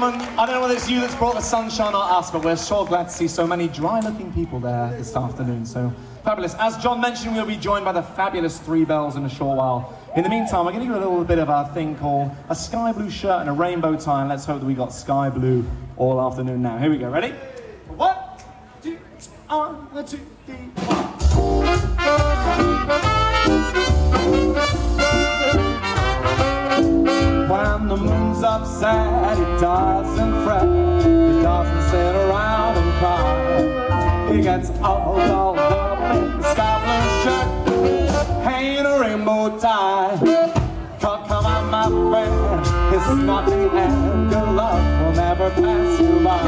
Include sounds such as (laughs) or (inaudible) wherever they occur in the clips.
gentlemen. I don't know whether it's you that's brought the sunshine or us, but we're so glad to see so many dry-looking people there this afternoon. So fabulous. As John mentioned, we'll be joined by the fabulous Three Belles in a short while. In the meantime, we're going to do a little bit of our thing called a sky blue shirt and a rainbow tie, and let's hope that we got sky blue all afternoon now. Here we go. Ready? One, two, one, two, three, one. When the moon's upset, it doesn't fret. It doesn't sit around and cry. He gets all dolled up in sky blue shirt and a rainbow tie. Come, come on, my friend. It's not the end. Good luck will never pass you by.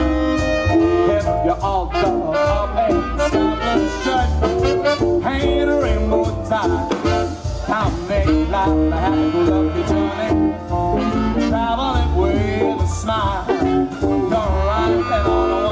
If you're all dolled up in sky blue shirt and a rainbow tie. I'll make life a happy lucky journey smile. You're one-way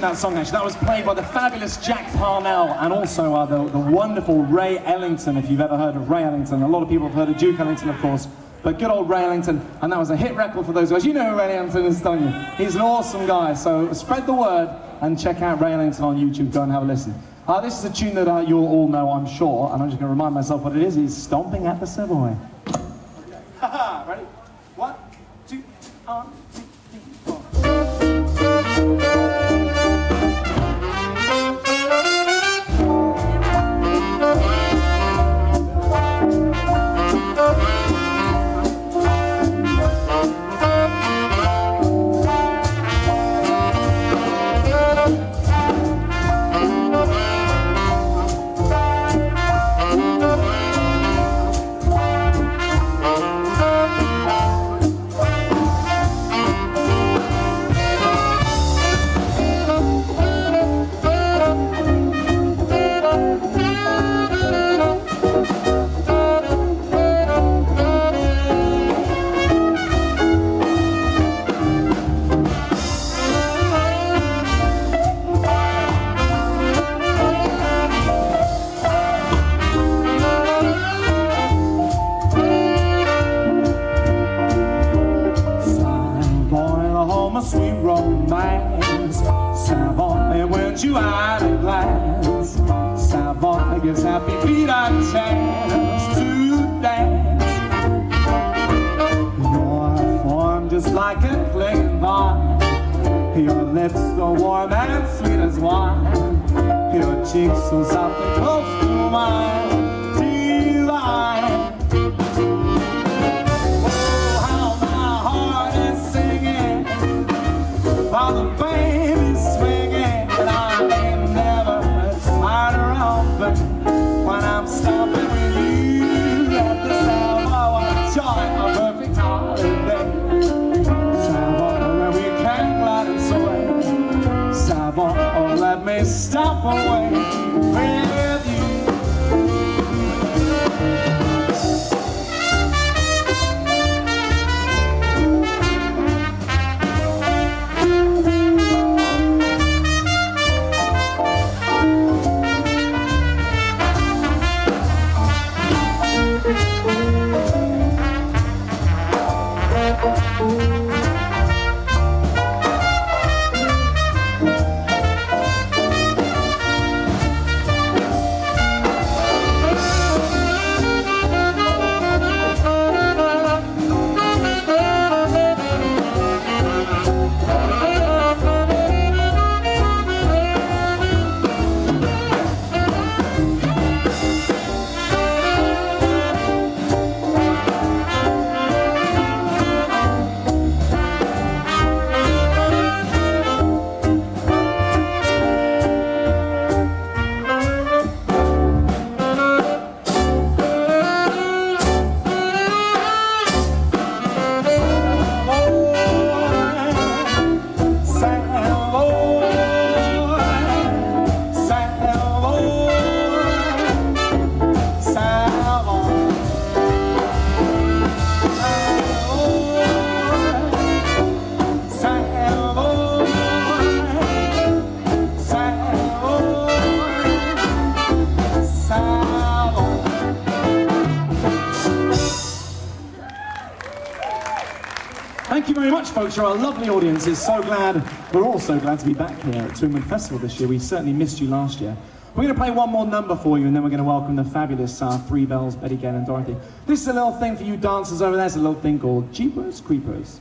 That song actually. That was played by the fabulous Jack Parnell and also uh, the, the wonderful Ray Ellington, if you've ever heard of Ray Ellington. A lot of people have heard of Duke Ellington, of course, but good old Ray Ellington. And that was a hit record for those guys. You know who Ray Ellington is, don't you? He's an awesome guy. So spread the word and check out Ray Ellington on YouTube. Go and have a listen. Uh, this is a tune that uh, you'll all know, I'm sure, and I'm just going to remind myself what it is. It's Stomping at the Savoy. Our lovely audience is So glad, we're all so glad to be back here at Twinwood Festival this year. We certainly missed you last year. We're going to play one more number for you, and then we're going to welcome the fabulous uh, Three Belles, Betty Gale and Dorothy. This is a little thing for you dancers over there. It's a little thing called Jeepers Creepers.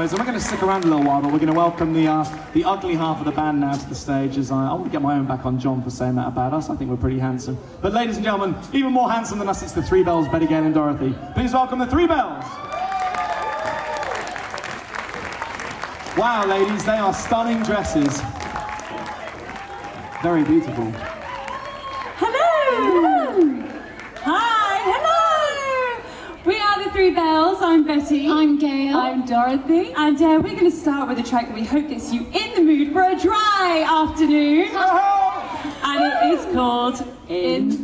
Boys, and we're going to stick around a little while, but we're going to welcome the uh, the ugly half of the band now to the stage. As I, I want to get my own back on John for saying that about us. I think we're pretty handsome. But ladies and gentlemen, even more handsome than us, it's the Three Belles, Betty Gale and Dorothy. Please welcome the Three Belles. Wow, ladies, they are stunning dresses. Very beautiful. Hello! Hi, hello! We are the Three Belles. I'm Betty. I'm Gail. I'm Dorothy. And uh, we're going to start with a track that we hope gets you in the mood for a dry afternoon. And it is called In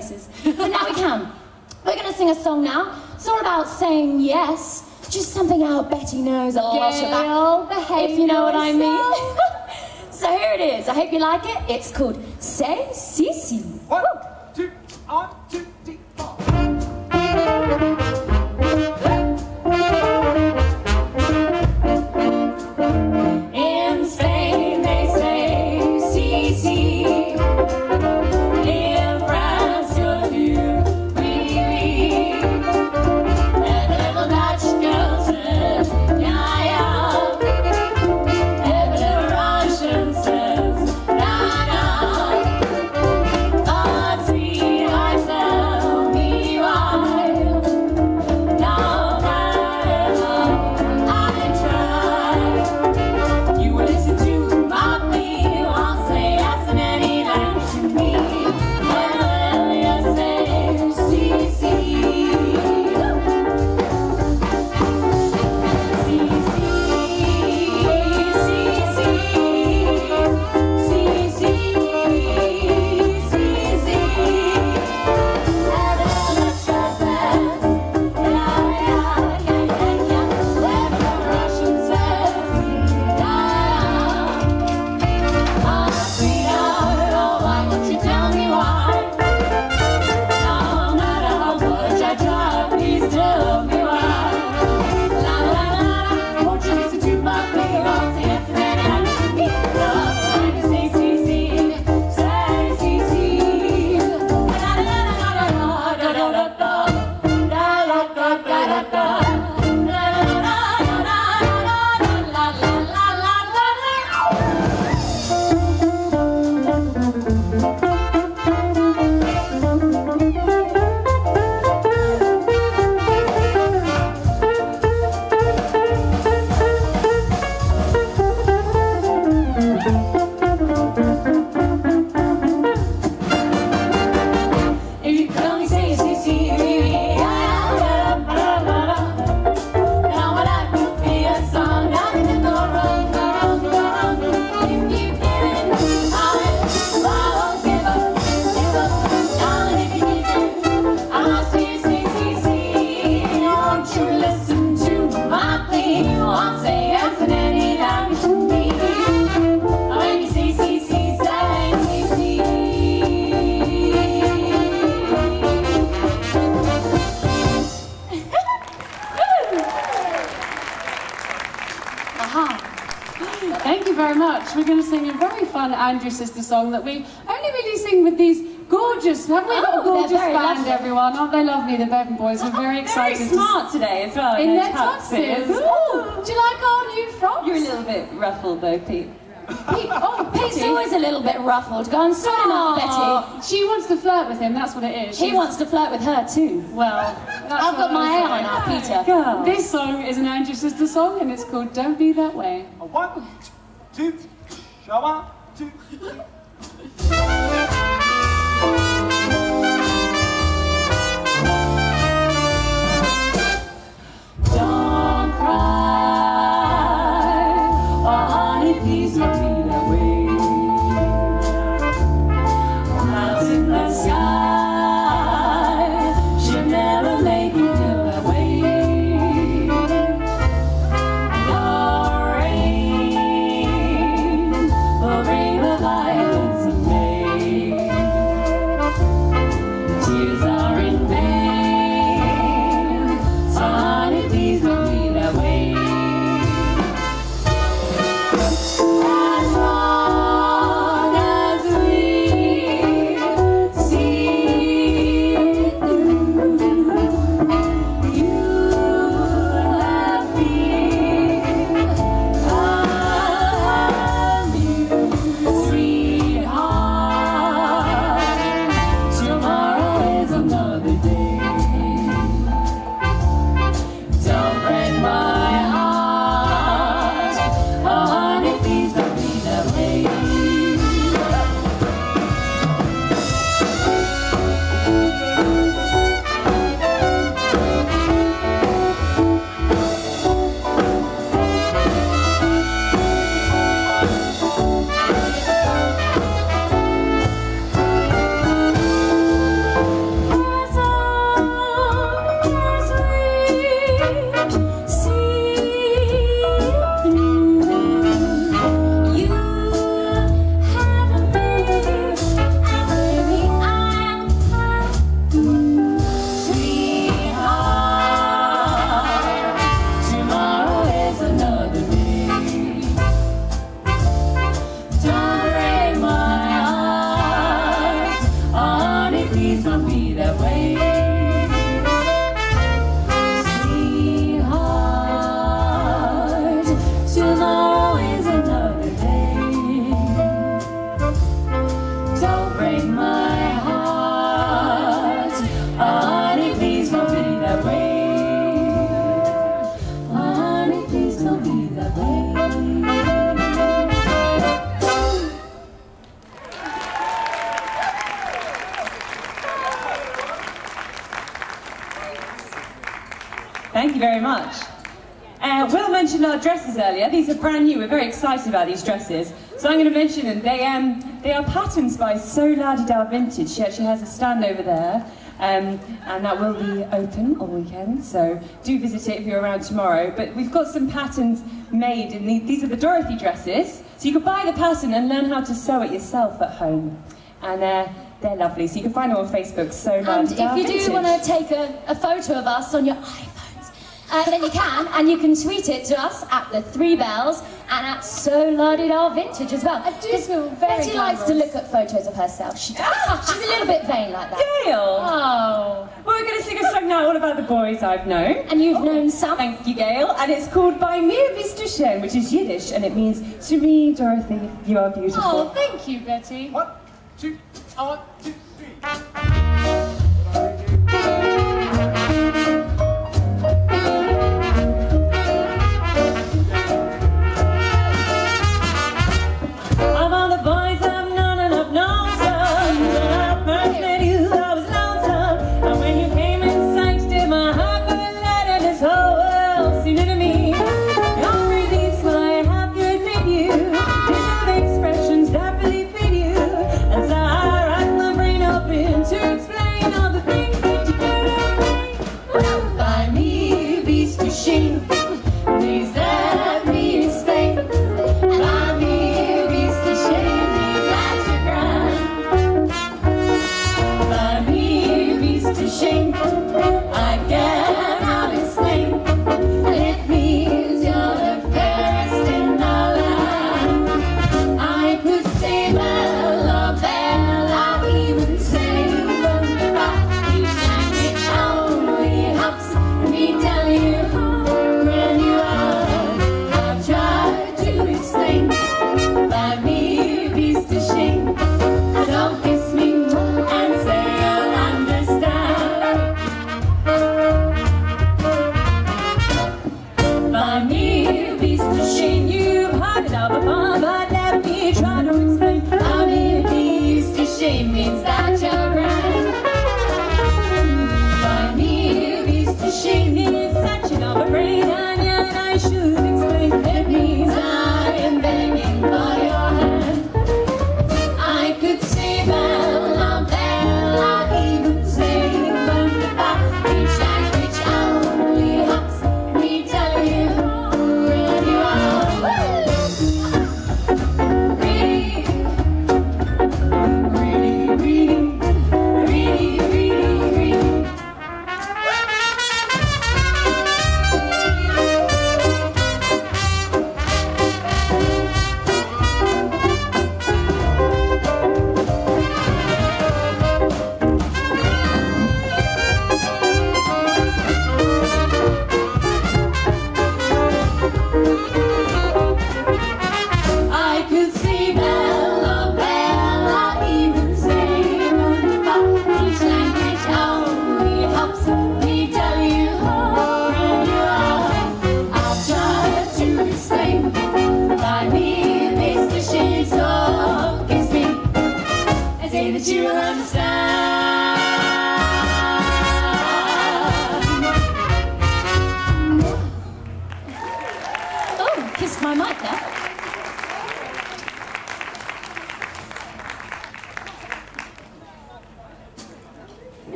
faces. But now we can. We're gonna sing a song now. It's not about saying yes, just something our Betty knows or Gail, behave if you know what I mean. (laughs) so here it is. I hope you like it. It's called Say Si Si. Sister song that we only really sing with these gorgeous. Haven't we got oh, a gorgeous band, lovely. everyone? Aren't they lovely? The Bevin Boys. We're very excited. Very smart to today as well. In, their tuxes. Do you like our new frocks? You're a little bit ruffled though, Pete. Oh, (laughs) Pete's always a little bit ruffled. Go and sort him out, Betty. She wants to flirt with him, that's what it is. She's... He wants to flirt with her too. Well, (laughs) I've got my eye on now, Peter. Girl. This song is an Andrew Sister song and it's called Don't Be That Way. A one, two, up. 지금 Uh, Will mentioned our dresses earlier. These are brand new. We're very excited about these dresses. So I'm going to mention them. They, um, they are patterns by So La Di Vintage. She actually has a stand over there. Um, and that will be open all weekend, so do visit it if you're around tomorrow. But we've got some patterns made, and the, these are the Dorothy dresses. So you can buy the pattern and learn how to sew it yourself at home. And uh, they're lovely. So you can find them on Facebook, So And if you do want to take a, a photo of us on your iPhones, uh, then you can, and you can tweet it to us at the Three Belles and at Sew La Di Da Vintage as well. I do 'Cause feel very Betty likes to look at photos of herself. She does. (laughs) She's a little bit vain like that. Gail! Oh. Well, we're going to sing a song now all about the boys I've known. And you've known some. Thank you, Gail. And it's called Bei mir bist du schön, which is Yiddish, and it means, to me, Dorothy, you are beautiful. Oh, thank you, Betty. One, two, one, two, three.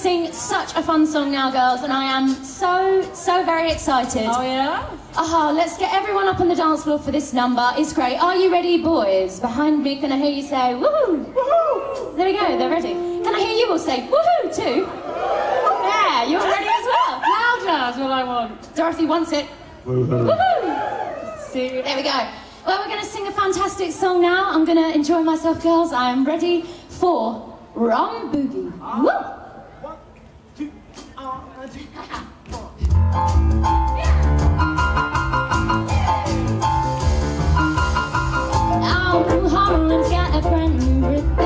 Sing such a fun song now, girls, and I am so, so very excited. Oh, yeah? Ah, let's get everyone up on the dance floor for this number. It's great. Are you ready, boys? Behind me, can I hear you say woohoo? Woohoo! There we go, they're ready. Can I hear you all say woohoo too? Yeah, you're ready as well. Louder is what I want. Dorothy wants it. Woohoo! See. There we go. Well, we're going to sing a fantastic song now. I'm going to enjoy myself, girls. I am ready for Rhumboogie. Woo! Harlem's got a brand new rhythm.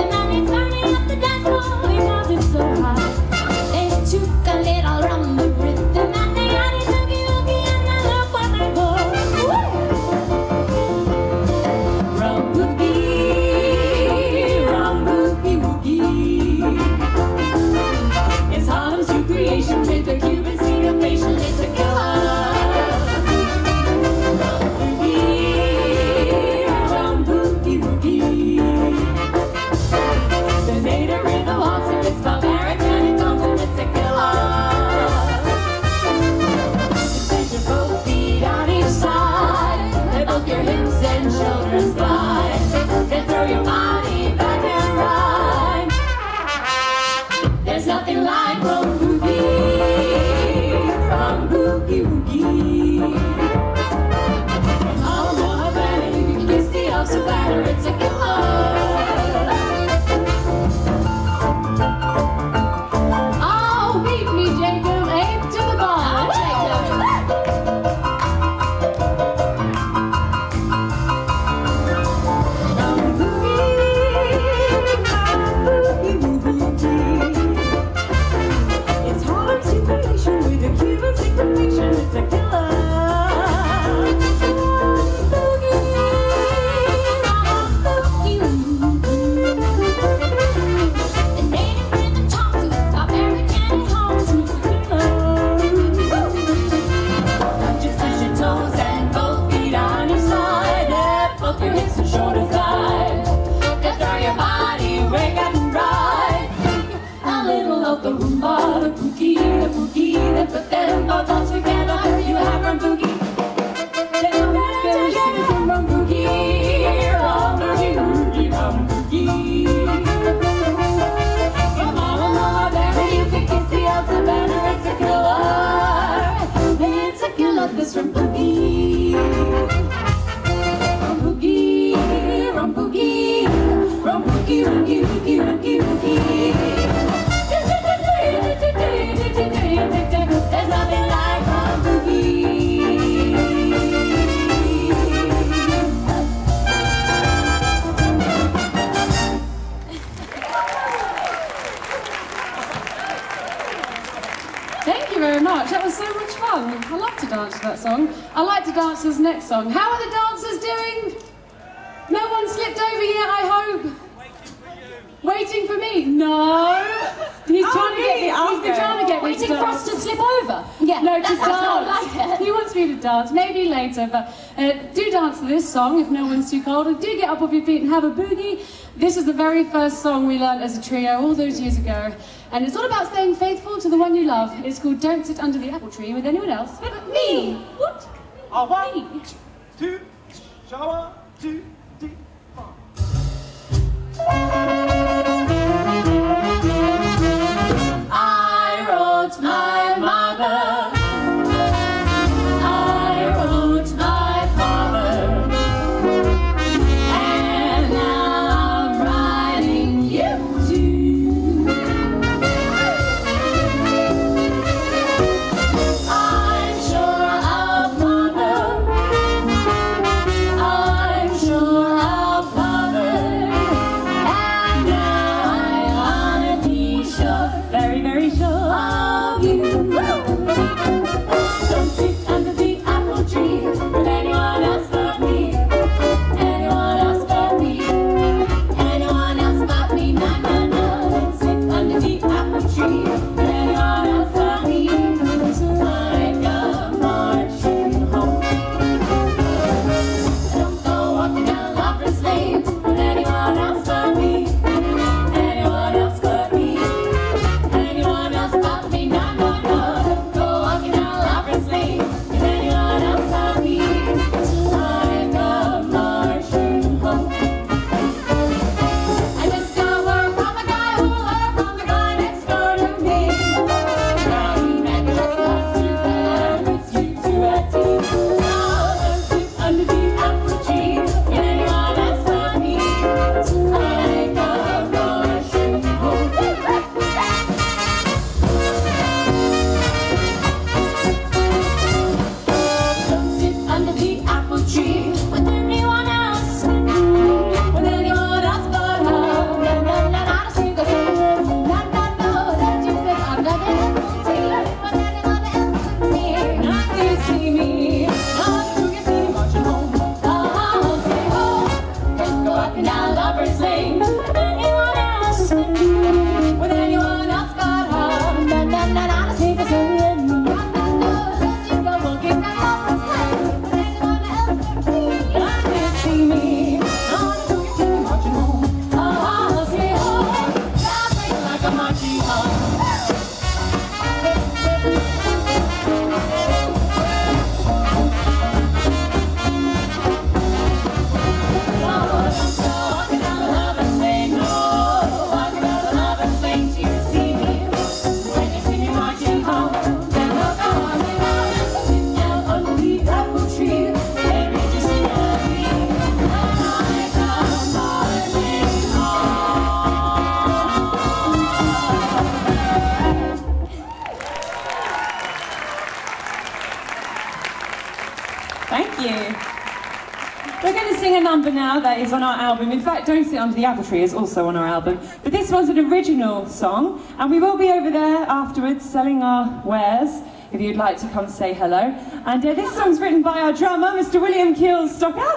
I like to dance this next song. How are the dancers doing? No one slipped over yet, I hope. Waiting for me? No. He's oh, trying me. to get me. he trying to get Waiting to for us to slip over. Yeah. No, to dance. Like he wants me to dance. Maybe later, but uh, do dance to this song if no one's too cold, and do get up off your feet and have a boogie. This is the very first song we learned as a trio all those years ago, and it's all about staying faithful to the one you love. It's called "Don't Sit Under the Apple Tree" with anyone else but me. What? One, two, shower, two, three, four. In fact, Don't Sit Under the Apple Tree is also on our album. But this one's an original song, and we will be over there afterwards selling our wares if you'd like to come say hello. And uh, this song's written by our drummer, Mr. William Keelstocker.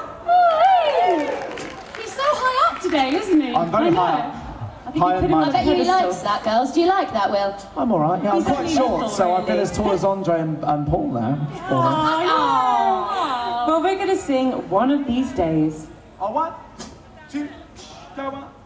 He's so high up today, isn't he? I'm very high up. I think High you and put him I bet you he pedestal. likes that, girls. Do you like that, Will? I'm all right. Yeah, I'm He's quite short, little, so I've been as tall as Andre and, and Paul now. All right. Oh, Well, we're going to sing One of These Days. Oh, one, two, go one, two,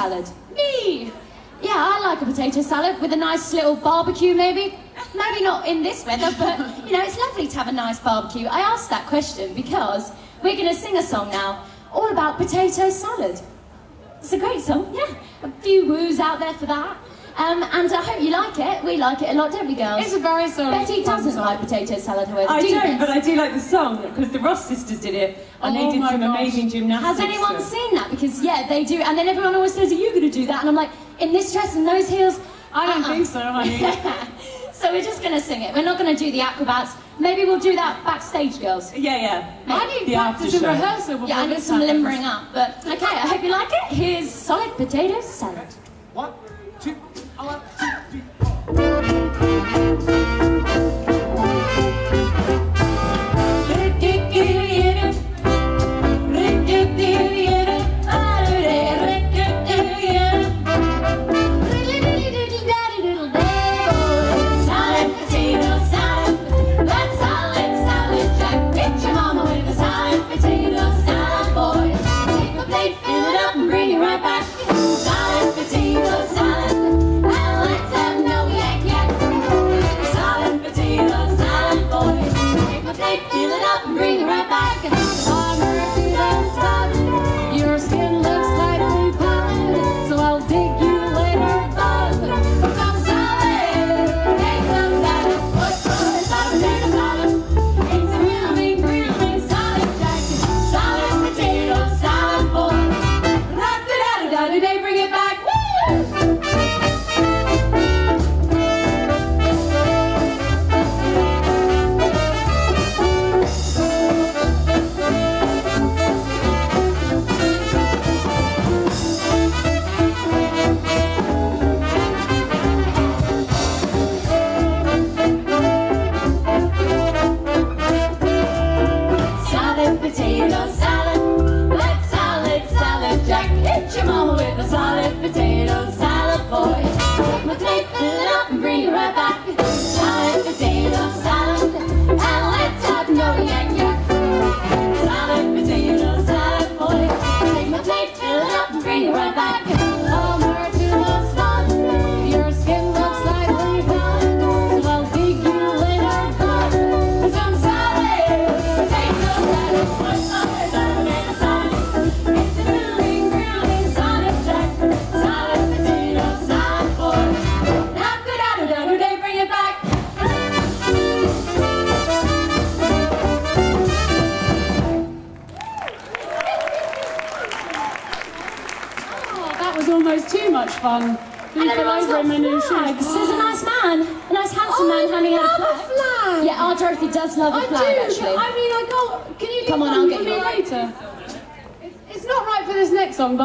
salad? Me! Yeah, I like a potato salad with a nice little barbecue, maybe. Maybe not in this weather, but you know, it's lovely to have a nice barbecue. I asked that question because we're going to sing a song now all about potato salad. It's a great song, yeah. A few woos out there for that. Um, and I hope you like it. We like it a lot, don't we, girls? It's a very song. Betty doesn't like potato salad, however. I do don't, Bess? but I do like the song because the Ross sisters did it and Oh they did some gosh. amazing gymnastics. Has anyone seen that? Because yeah, they do. And then everyone always says, "Are you going to do that?" And I'm like, "In this dress and those heels." I don't uh-uh." think so, honey. (laughs) so we're just going to sing it. We're not going to do the acrobats. Maybe we'll do that backstage, girls. Yeah, yeah. I need The practice and rehearsal Yeah, I need some limbering up. But okay, I hope you like it. Here's solid potato salad.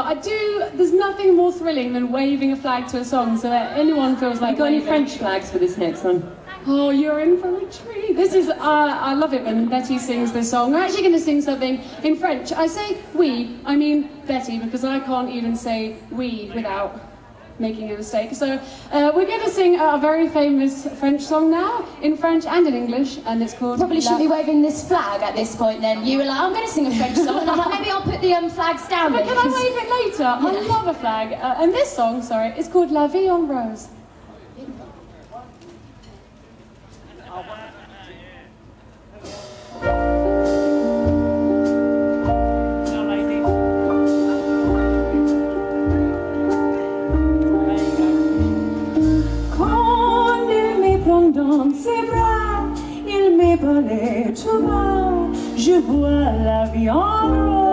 I do. There's nothing more thrilling than waving a flag to a song, so that anyone feels like. You got any waving. French flags for this next one? Oh, you're in for a treat. This is, uh, I love it when Betty sings this song. We're actually going to sing something in French. I say we, I mean Betty, because I can't even say we without making a mistake. So uh, we're going to sing a very famous French song now, in French and in English, and it's called... Probably shouldn't be waving this flag at this point then. You were like, I'm going to sing a French song, and I'm like, maybe I'll put the um, flags down But then. can I wave it later? I love a flag. Uh, and this song, sorry, is called La Vie en Rose. Quand dans ses bras, il me parlait tout bas. Je vois la vie en rose.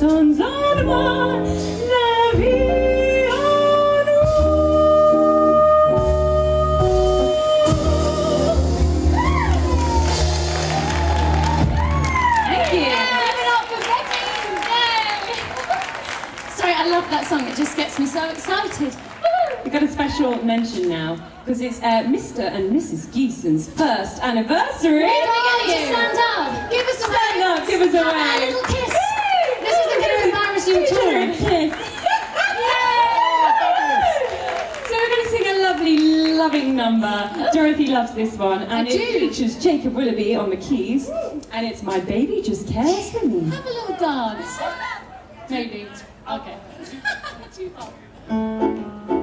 Yay. (laughs) Sorry, I love that song. It just gets me so excited. (laughs) We've got a special mention now because it's uh, Mr. and Mrs. Geeson's first anniversary. We get you stand up? Give us a Stand wave. up, give us a wave. Going to embarrass you at Give her a all. kiss. So we're going to sing a lovely, loving number. Dorothy loves this one, and I it do. features Jacob Willoughby on the keys, and it's "My Baby Just Cares for Me." Have a little dance. Maybe. Okay. (laughs) Too far.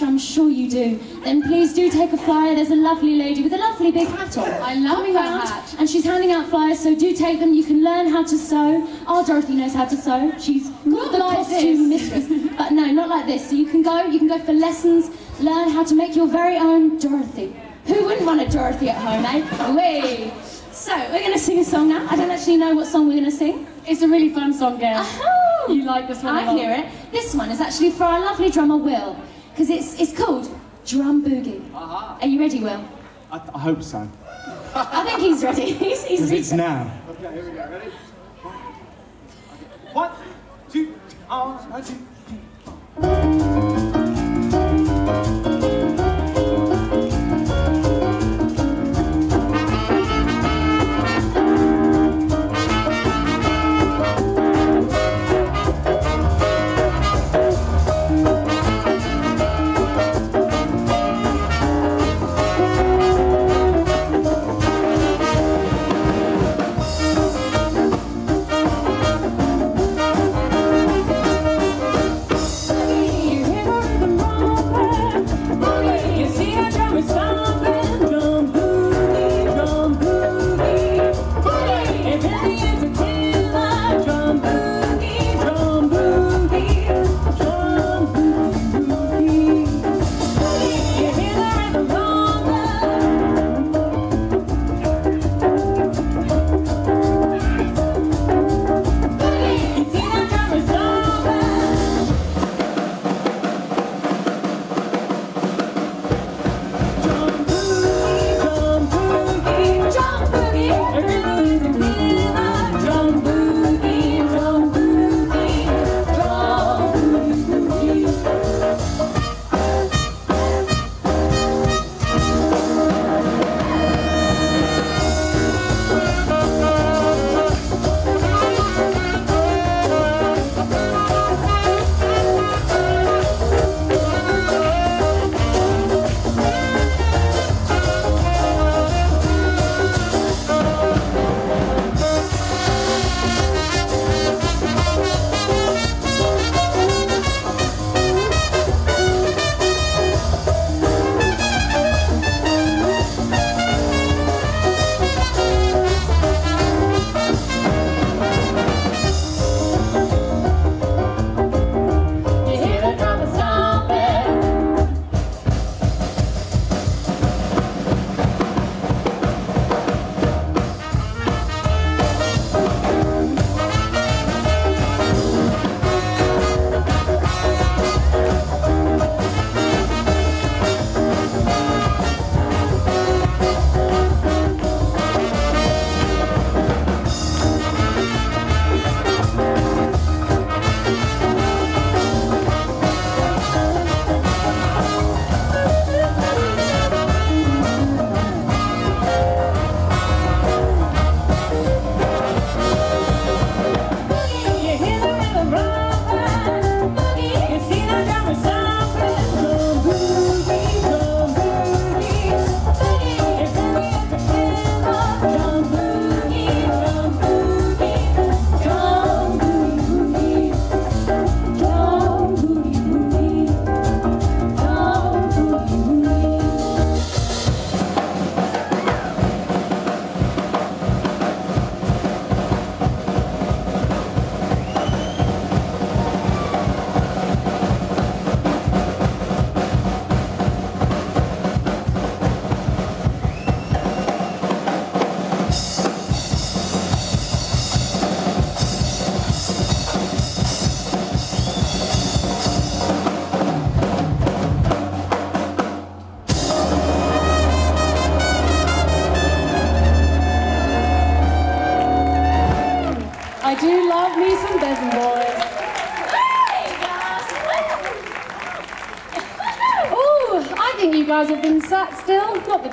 Which I'm sure you do, then please do take a flyer. There's a lovely lady with a lovely big hat on. I love her hat. And she's handing out flyers, so do take them. You can learn how to sew. Our Dorothy knows how to sew. She's Not the like costume this. mistress. But no, not like this. So you can go, you can go for lessons, learn how to make your very own Dorothy. Who wouldn't want a Dorothy at home, eh? Wee. So, we're going to sing a song now. I don't actually know what song we're going to sing. It's a really fun song, Gail. Oh, You like this one I hear it. This one is actually for our lovely drummer Will, because it's it's called Drum Boogie. Aha. Are you ready, Will? I, I hope so. I think he's ready. (laughs) He's, he's, Because it's now. Okay, here we go. Ready? One, two, oh, one, two. ready.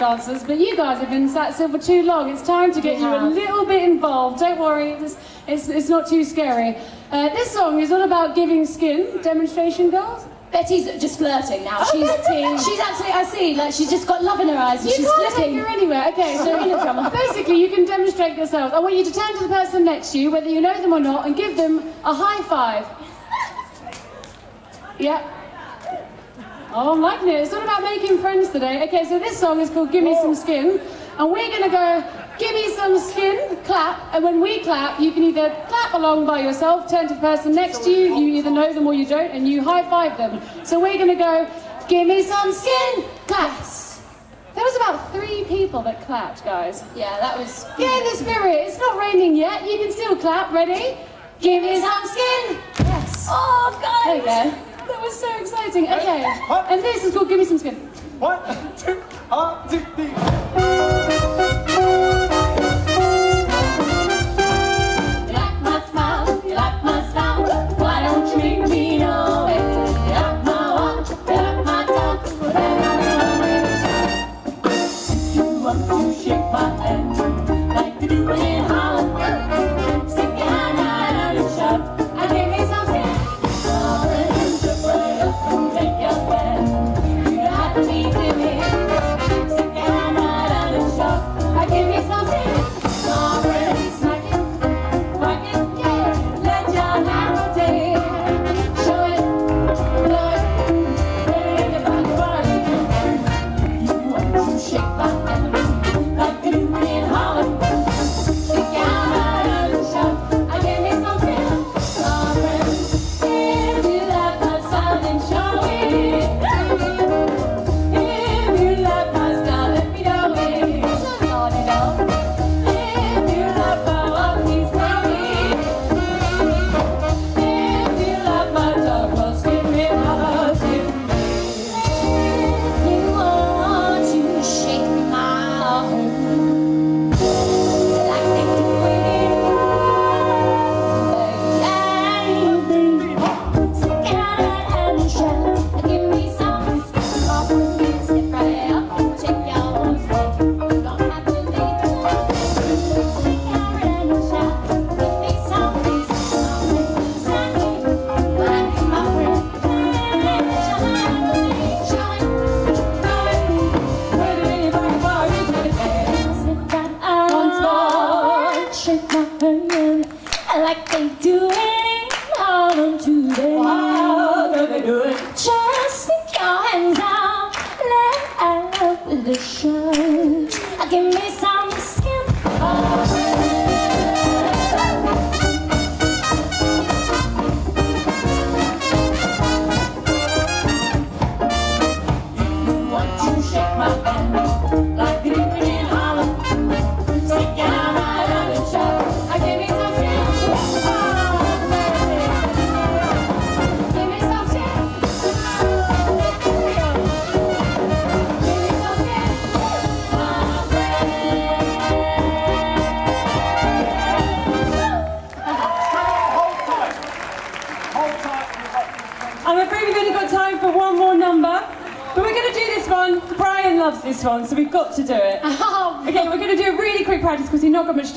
Dancers, but you guys have been sat still for too long. It's time to get you a little bit involved. Don't worry, it's, it's, it's not too scary. Uh, this song is all about giving skin. Demonstration, girls? Betty's just flirting now. Oh, she's Betty. she's absolutely. I see. Like she's just got love in her eyes. And You she's can't take flipping. her anywhere. Okay, so (laughs) basically, you can demonstrate yourselves. I want you to turn to the person next to you, whether you know them or not, and give them a high five. (laughs) Yep. Oh, I'm liking it. It's all about making friends today. Okay, so this song is called Give Me Some Skin. And we're going to go, Give Me Some Skin, clap. And when we clap, you can either clap along by yourself, turn to the person next to you, you either know them or you don't, and you high five them. So we're going to go, Give Me Some Skin, clap. There was about three people that clapped, guys. Yeah, that was. Get in the spirit. It's not raining yet. You can still clap. Ready? Give me some skin. Yes. Oh, guys. There you go. That was so exciting. Okay. And this is called Give Me Some Skin. One, (laughs) two, one, two, three.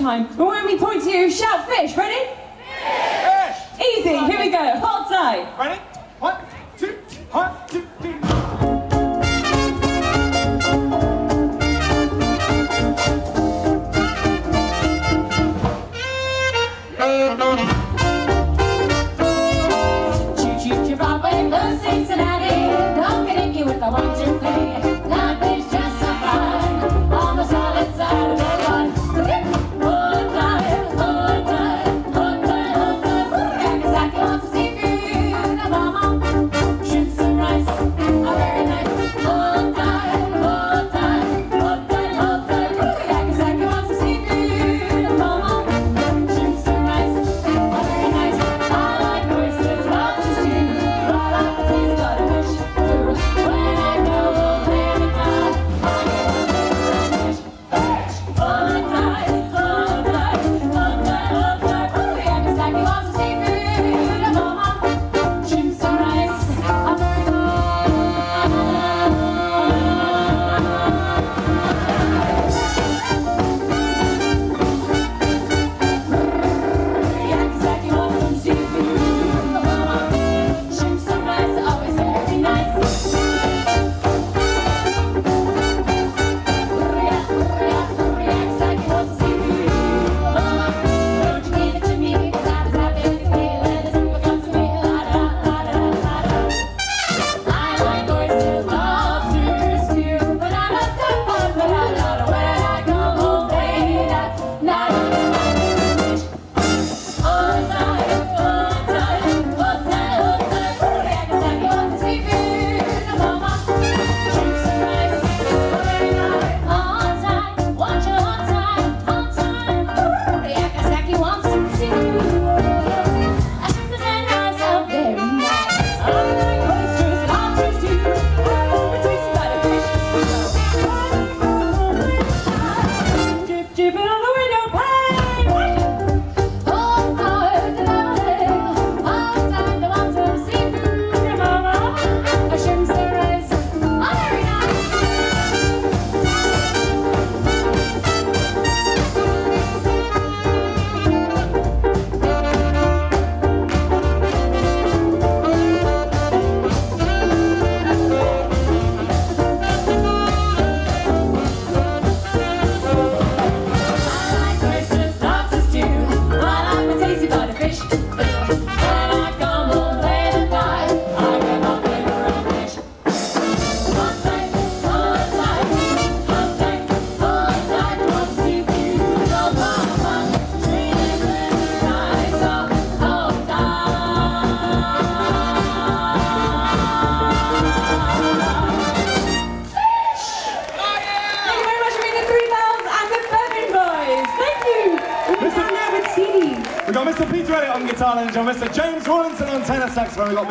Time. But when we point to you, shout fish. Ready? Fish. Easy. Here we go. Hold tight. Ready?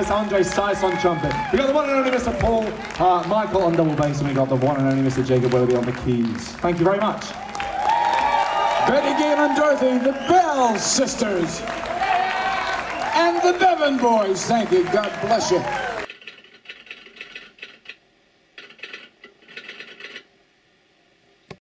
Andre Stice on trumpet. We've got the one and only Mr. Paul uh, Michael on double bass, and we've got the one and only Mr. Jacob Willoughby on the keys. Thank you very much. Betty, Gail, and Dorothy, the Belle sisters, and the Bevin boys. Thank you. God bless you.